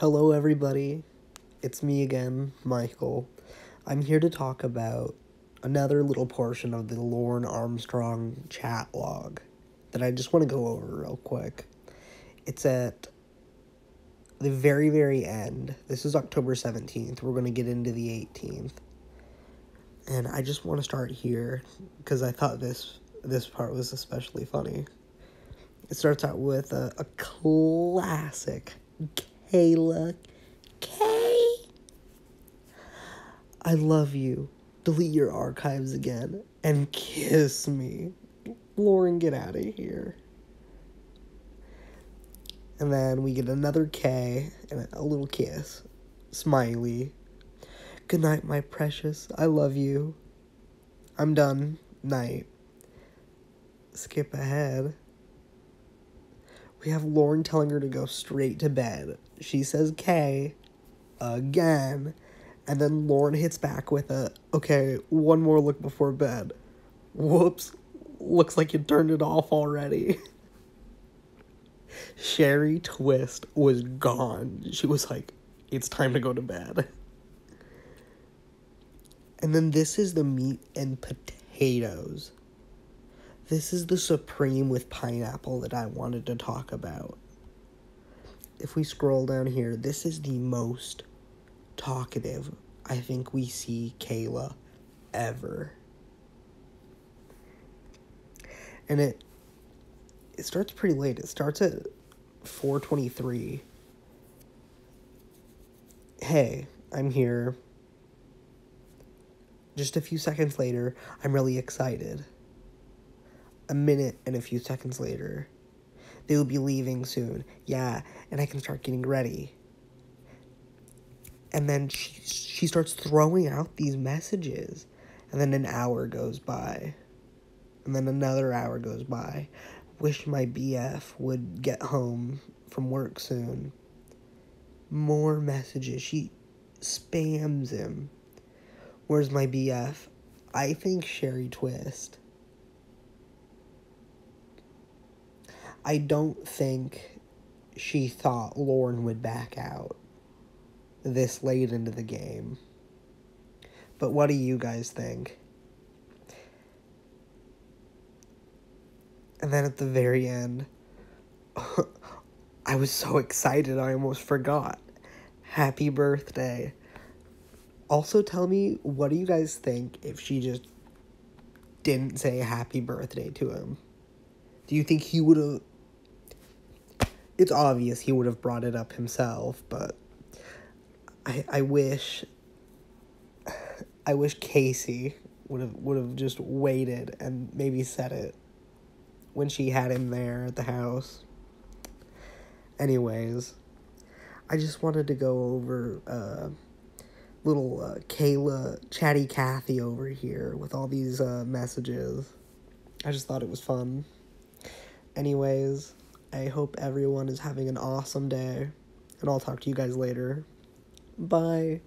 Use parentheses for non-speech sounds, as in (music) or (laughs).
Hello, everybody. It's me again, Michael. I'm here to talk about another little portion of the Lorne Armstrong chat log that I just want to go over real quick. It's at the very, very end. This is October 17th. We're going to get into the 18th. And I just want to start here because I thought this this part was especially funny. It starts out with a, a classic Kayla K. I love you. Delete your archives again and kiss me. Lorne, get out of here. And then we get another K and a little kiss. Smiley. Good night, my precious. I love you. I'm done. Night. Skip ahead. We have Lorne telling her to go straight to bed. She says K again. And then Lorne hits back with a, okay, one more look before bed. Whoops. Looks like you turned it off already. (laughs) Sherry Twist was gone. She was like, it's time to go to bed. And then this is the meat and potatoes. This is the supreme with pineapple that I wanted to talk about. If we scroll down here, this is the most talkative I think we see Kayla ever. And it it starts pretty late. It starts at 4:23. Hey, I'm here. Just a few seconds later, I'm really excited. A minute and a few seconds later, they will be leaving soon. Yeah, and I can start getting ready. And then she, she starts throwing out these messages. And then an hour goes by. And then another hour goes by. Wish my BF would get home from work soon. More messages. She spams him. Where's my BF? I think Sherry Twist. I don't think she thought Lorne would back out this late into the game. But what do you guys think? And then at the very end, (laughs) I was so excited I almost forgot. Happy birthday. Also, tell me, what do you guys think if she just didn't say happy birthday to him? Do you think he would have. It's obvious he would have brought it up himself, but I, I wish. I wish Casey would have would have just waited and maybe said it when she had him there at the house. Anyways, I just wanted to go over uh, little uh, Kayla, chatty Kathy over here with all these uh, messages. I just thought it was fun. Anyways, I hope everyone is having an awesome day, and I'll talk to you guys later. Bye.